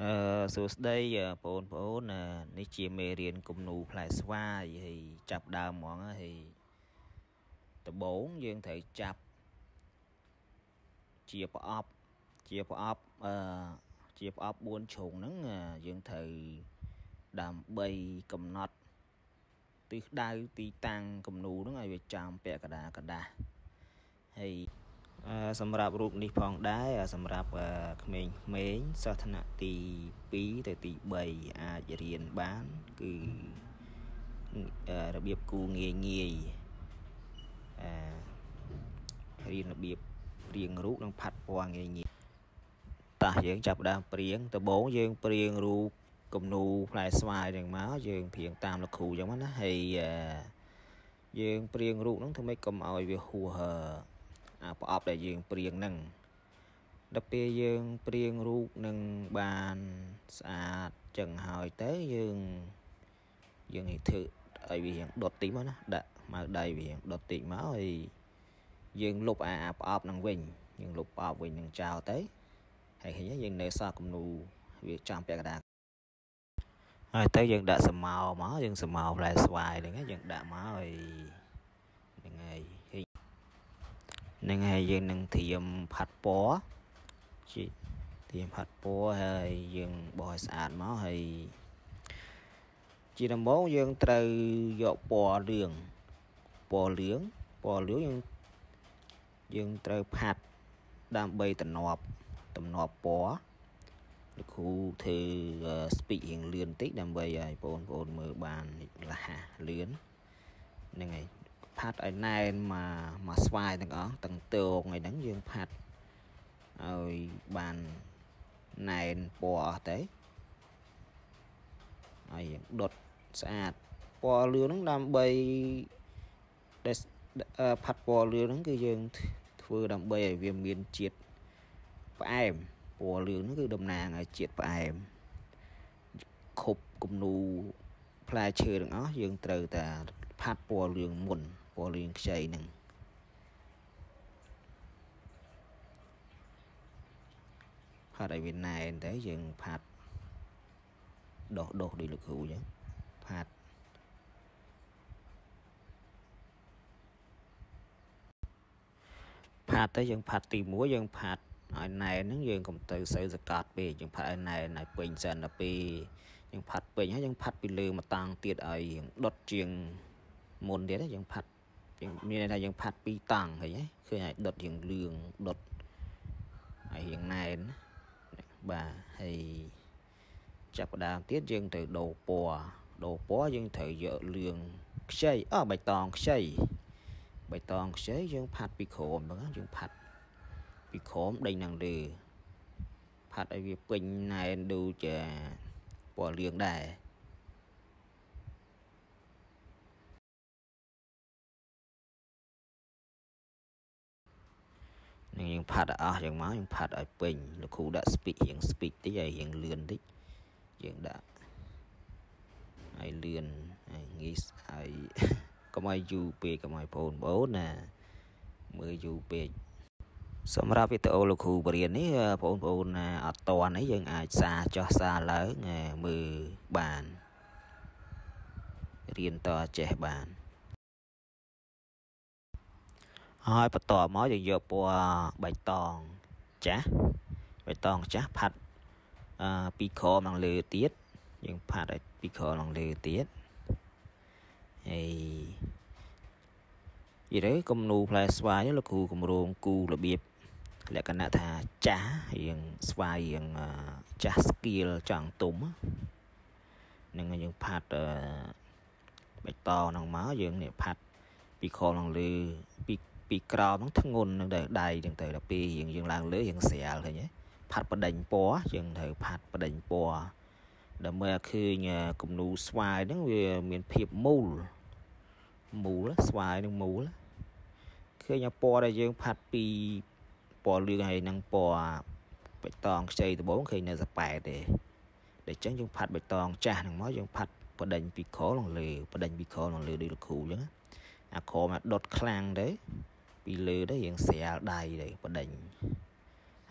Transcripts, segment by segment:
អឺសួស្តីបងប្អូននេះជាមេរៀនគំនូផ្លែស្វាយហើយចាប់ដើមហ្មងហើយដំបូងយើងត្រូវចាប់ជាប្រអប់ជាប្រអប់អឺជាប្រអប់4ជ្រុងហ្នឹងយើងត្រូវដើម្បីកំណត់ទិសដៅទីតាំងគំនូហ្នឹងឲ្យវាចំពាក់កណ្ដាលកណ្ដាស់ហើយ សម្រាប់រូបនេះផងដែរសម្រាប់ក្មេងៗសិស្សថ្នាក់ទី2ទៅទី3អាចរៀនបាន គឺរបៀបគូងាយងាយអឺរៀនរបៀបព្រៀងរូបនិងផាត់ពណ៌ងាយងាយតោះយើងចាប់ដើមព្រៀងដំបូងយើងព្រៀងរូបគំនូផ្លែស្វាយនឹងមកយើងព្រៀងតាមលោកគ្រូអញ្ចឹងណាហើយយើងព្រៀងរូបហ្នឹងធ្វើម៉េចកុំឲ្យវាហួសអា ប្រអប់ដែលយើងព្រៀងហ្នឹងដល់ពេលយើងព្រៀងរូបនឹងបានស្អាតចឹងហើយទៅយើងយើងឲ្យធ្វើឲ្យវារៀងដុតតិចមកណាដាក់ម៉ៅដៃវារៀងដុតតិចមកហើយយើងលុបអាប្រអប់នឹងវិញយើងលុបប្រអប់វិញនឹងចោលទៅហើយឃើញយើងនៅសល់គំនូវាចំពាក់កណ្ដាលហើយទៅយើងដាក់សមោមកយើងសមោផ្លែស្វាយហ្នឹងយើងដាក់មកហើយហ្នឹងហើយ នឹងហើយយើងនឹងត្រៀមផាត់ពណ៌ជីត្រៀមផាត់ពណ៌ហើយយើងបោះឲ្យស្អាតមកហើយជាដំបូងយើងត្រូវយកពណ៌លឿងពណ៌លឿងពណ៌លឿងយើងយើងត្រូវផាត់ដើម្បីតំណប់តំណប់ពណ៌លោកគ្រូធ្វើ speak រៀងលឿនតិចដើម្បីឲ្យបងប្អូនមើលបានលះលឿនហ្នឹងហើយ ផាត់ឲ្យណែនមកមកស្វាយទាំងអស់ទាំងទងអីហ្នឹងយើងផាត់ឲ្យបានណែនពណ៌អស់ទៅហើយយើងដុតស្អាតពណ៌លឿងហ្នឹងដើម្បីដែលផាត់ពណ៌លឿងហ្នឹងគឺយើងធ្វើដើម្បីឲ្យវាមានជាតិផ្អែមពណ៌លឿងហ្នឹងគឺតំណាងឲ្យជាតិផ្អែមខុបគំនូផ្លែឈើទាំងអស់យើងត្រូវតែផាត់ពណ៌លឿងមុន ពណ៌លឿងខ្ចីហ្នឹងផាត់ឲ្យវាណែនទៅយើងផាត់ដោះដោះដូចលោកគ្រូអញ្ចឹងផាត់ផាត់ទៅយើងផាត់ទី1យើងផាត់ឲ្យណែនហ្នឹងយើងកុំទៅសូវសកាត់ពេកយើងផាត់ឲ្យណែនឲ្យពេញសិនដល់ពេលយើងផាត់ពេញហើយយើងផាត់ពីលើមកតាំងទៀតឲ្យដុតជាងមុនទៀតយើងផាត់ យើងមានន័យថាយើងផាត់ពីរតង់ឃើញទេឃើញឲ្យដុតរៀងលឿងដុតហើយរៀងណែនបាទហើយចាប់ផ្ដើមទៀតយើងត្រូវដូរពណ៌ដូរពណ៌យើងត្រូវយកលឿងខ្ចីអបៃតងខ្ចីបៃតងខ្ចីយើងផាត់ពីក្រោមហ្នឹងយើងផាត់ពីក្រោមដេញនឹងលើផាត់ឲ្យវាពេញណែនដូចជាពណ៌លឿងដែរ នឹងយើងផាត់ឲ្យអស់យ៉ាងមកយើងផាត់ឲ្យពេញលោកគ្រូដាក់ speed រៀង speed តិចហើយរៀងលឿនតិចយើងដាក់ឲ្យលឿនឲ្យងាយឲ្យកុំឲ្យយូរពេកកុំឲ្យបងប្អូនណាមើលយូរពេកសម្រាប់វីដេអូលោកគ្រូបរៀននេះបងប្អូនណាអត់តន់អីយើងអាចសារចោះសារឡើងមើលបានរៀនតចេះបាន ហើយបន្ទាប់មកយើងយកពណ៌បៃតងចាស់បៃតងចាស់ផាត់អឺពីក្រោមឡើងលើទៀតយើងផាត់ឲ្យពីក្រោមឡើងលើទៀតហើយយីទៅគំនូផ្លែស្វាយលោកគ្រូគម្រោងគូរបៀបលក្ខណៈថាចាស់រៀងស្វាយរៀងចាស់ស្គៀលចង់ទុំនឹងយើងផាត់បៃតងហ្នឹងមកយើងនេះផាត់ពីក្រោមឡើងលើពី ពីក្រោមហ្នឹងធ្ងន់នឹងទៅដៃនឹងទៅដល់ពេលយើងយើងឡើងលើយើងស្រាលឃើញទេផាត់បដិញពណ៌យើងត្រូវផាត់បដិញពណ៌ដើម្បីឲ្យឃើញគំនូស្វាយហ្នឹងវាមានភាពមូលមូលស្វាយនឹងមូលឃើញពណ៌ដែលយើងផាត់ពីពណ៌លឿងហើយនឹងពណ៌បៃតងខ្ចីដំបូងឃើញនៅសប៉ែតទេដូច្នេះយើងផាត់បៃតងចាស់ហ្នឹងមកយើងផាត់បដិញពីខលលងលើបដិញពីខលលងលើដូចលោកគ្រូអញ្ចឹងអាខមកដុតខ្លាំងទៅ ពីលើទៅរៀងស្រាលដៃទៅបដិញ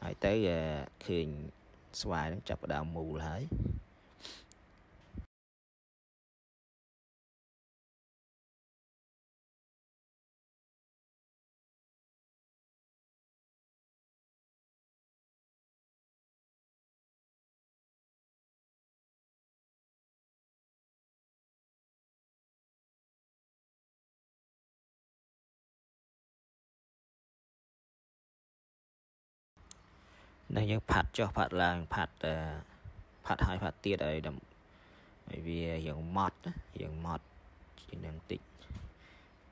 ហើយទៅឃើញស្វាយហ្នឹងចាប់ផ្ដើមមូលហើយ នេះយើងផាត់ចុះផាត់ឡើងផាត់ផាត់ហើយផាត់ទៀតឲ្យដើម្បីឲ្យវារៀងម៉ត់រៀងម៉ត់ជានឹងតិច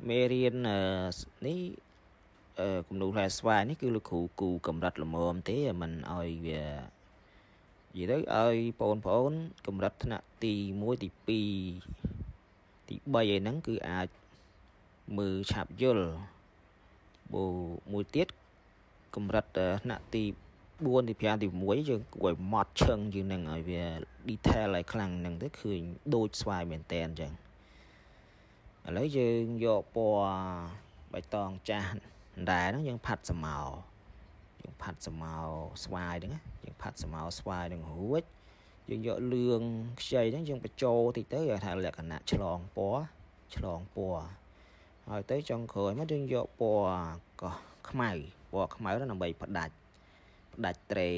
មេរៀននេះគំនូរផ្លែស្វាយនេះគឺលោកគ្រូគូកម្រិតល្មមទេមិនឲ្យវានិយាយទៅឲ្យបងប្អូនកម្រិតថ្នាក់ទី1ទី2ទី3ឯហ្នឹងគឺអាចមើលឆាប់យល់បូមួយទៀតកម្រិតថ្នាក់ទី 4ទី5ទី6យើងគួរឲ្យម៉ត់ឈឹងជាងនឹងឲ្យវា detail ឲ្យខ្លាំងនឹងទៅឃើញដូចស្វាយមែនតែនអញ្ចឹងឥឡូវយើងយកពណ៌បៃតងចាស់ដែរហ្នឹងយើងផាត់ស្មៅយើងផាត់ស្មៅស្វាយហ្នឹងយើងផាត់ស្មៅស្វាយនឹងរួចយើងយកលឿងខ្ចីហ្នឹងយើងបញ្ចូលតិចទៅគេថាលក្ខណៈឆ្លងពណ៌ឆ្លងពណ៌ហើយទៅចុងក្រោយមកយើងយកពណ៌កោះខ្មៅពណ៌ខ្មៅដើម្បីផ្ដាច់ផ្ដាច់ត្រេ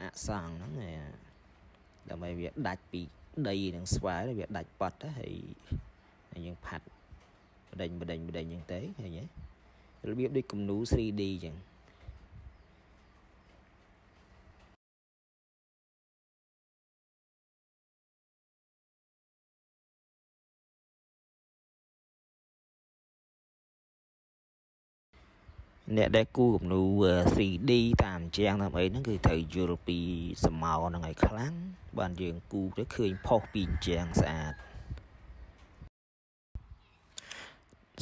អសង្ឃហ្នឹងដើម្បីវាដាច់ពីដីនឹងស្វាយវាដាច់ប៉ត់ទៅហើយយើងផាត់បដិញបដិញបដិញហ្នឹងទៅឃើញទេរបៀបដូចគំនូ 3D អញ្ចឹង អ្នកដែលគូគំនូ 3D តាមជាងតាមអីហ្នឹងគឺត្រូវយល់ពីសមោហ្នឹងឲ្យខ្លាំងបានយើងគូទៅឃើញផុសពីជាងស្អាត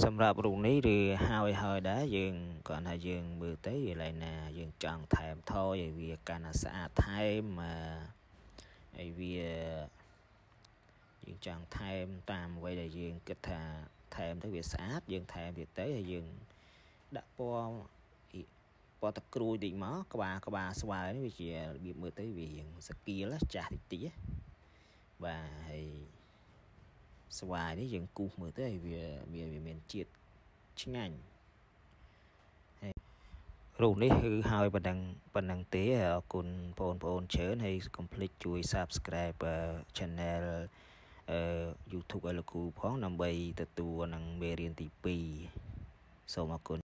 សម្រាប់រូបនេះឬហើយហើយដែរយើងគាត់ថាយើងមើលទៅវាឡៃណា យើងចង់ថែមថយឲ្យវាកាន់តែស្អាតថែមឲ្យវាយើងចង់ថែមតាមអ្វីដែលយើងគិតថាថែមទៅវាស្អាតយើងថែមទៀតទៅហើយយើង ដាក់ពណ៌ពណ៌តក្រួយតិចមកក្បាលក្បាលស្វាយនេះវាជារបៀបមើលទៅវារៀងសគៀលចាស់តិចតិចបាទហើយស្វាយនេះយើងគូសមើលទៅឲ្យវាវាវាមានជាតិឆ្ងាញ់ហើយរូបនេះគឺហើយប៉ុណ្ណឹងប៉ុណ្ណឹងទេអរគុណបងប្អូនច្រើនហើយកុំភ្លេចជួយ Subscribe Channel អឺ YouTube ឲ្យលោកគ្រូផងដើម្បីទទួលនឹងមេរៀនទី2សូមអរគុណ